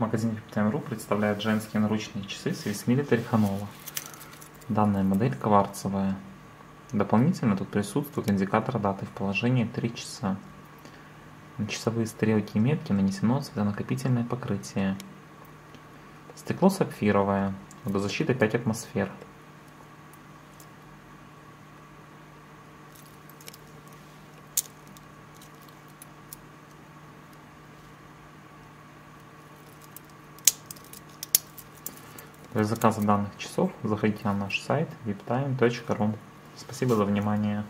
Магазин VIPTime.ru представляет женские наручные часы Swiss Military Hanola. Данная модель кварцевая. Дополнительно тут присутствует индикатор даты в положении 3 часа. На часовые стрелки и метки нанесено светонакопительное покрытие. Стекло сапфировое, водозащита 5 атмосфер. Для заказа данных часов заходите на наш сайт viptime.ru. Спасибо за внимание.